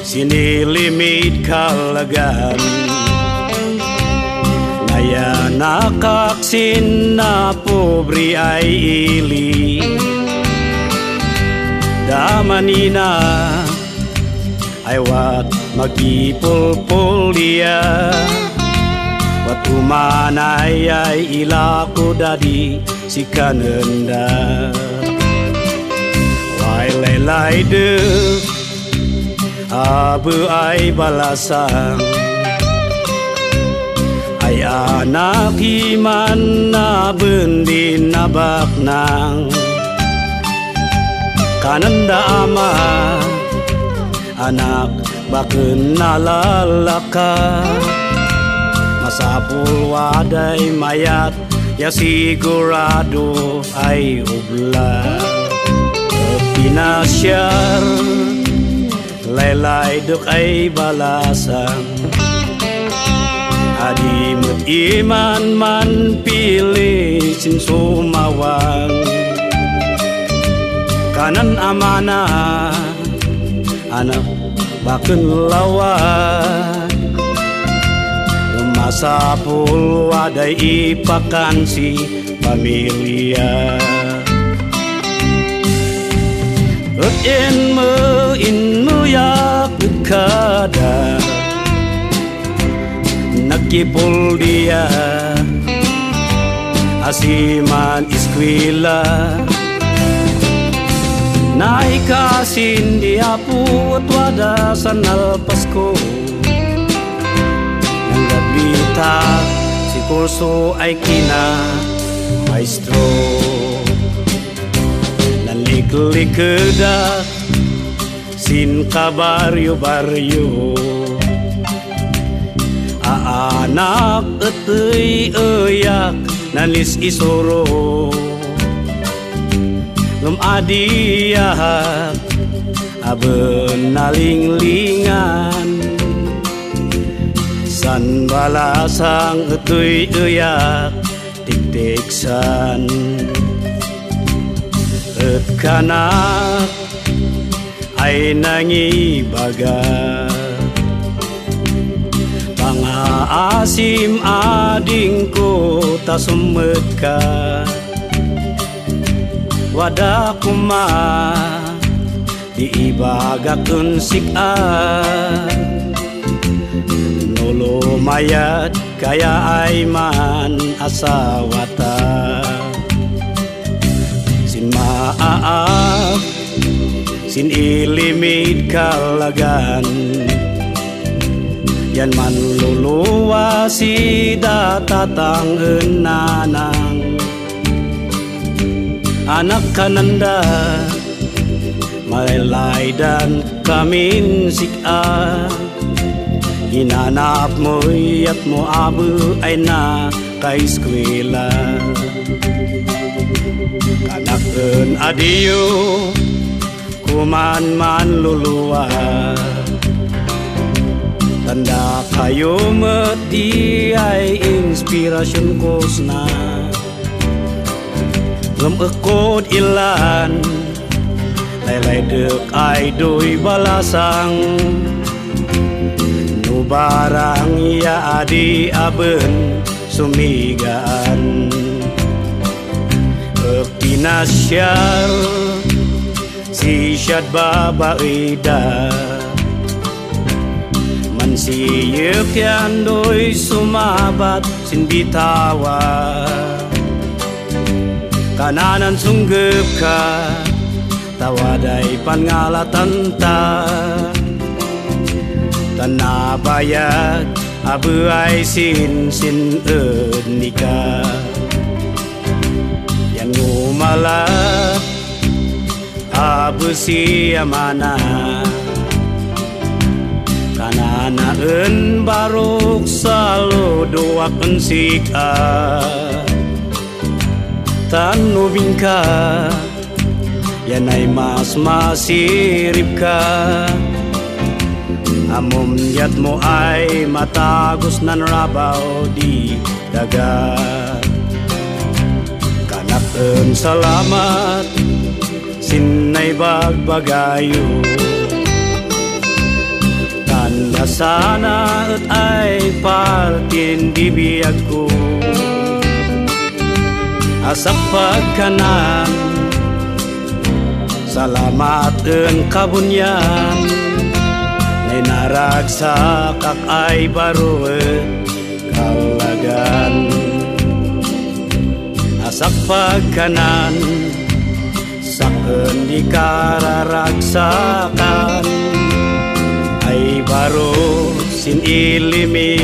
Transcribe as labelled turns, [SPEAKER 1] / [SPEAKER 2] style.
[SPEAKER 1] sinilimit kalagan. Naya nakaksin na pobre ay ili. Damanina. Ay magipulpul dia. Wat umanay ay ilako dadi si kanenda Lelai de. Abu ay balasang Ay anak iman na bendin na baknang Kananda ama Anak bakun nalalaka Masapul waday mayat Ya sigurado ay ubla Pinasyar Laylay duk ay balasang Adi iman man pilih sin sumawang Kanan amana Anak bakun lawan. Masa pul wadai ipakan si pamilya in mo in mo yak kada Nakipul dia Asiman iskwila Naikasin dia put wada sanal Pasko Nanggabita si kurso ay kina maestro Naliklikeda sin kabaryo-baryo Aanak etoy eyak nalis isoro. Ngem adiyak aben nalinglingan San balasang etoy eyak tiktiksan Kanak ay nangibaga Pangaasim ading ko tasumet ka Wada kuma diibagakun sika. Nolo mayat kaya ay man asawata Maaap sin ilimit kalagan. Yan man luluwa si datatang enanang. Anak kananda Malay dan kamin sika. Inanap mo at mo abu ay na kay Kanakun adiyo kuman man luluwa Tanda kayo mati ay inspirasyon ko na Ngamekod ilan Laylay dek doy balasang. Nubarang ya adi aben sumigaan na siya Siya't babae da. Man siyuk yan do'y sumabat Sinbitawa Kananan sunggep ka Tawaday pangalatan ta Tanabayag Abu ay sin sin nikah Yan ngumalap abu siya mana Kanana en barok salo doak ensika Tanu bingka Yanay mas masirip ka Amom yat mo ay matagos nan rabaw di daga En salamat Sinay bagbagayo sana at ay partin di biyag Asak pagkanan Salamat ang kabunyan Ngay naragsak ay baruet kalagan Asak pagkanan Saken di kararagsakan Ay baro sin ilimi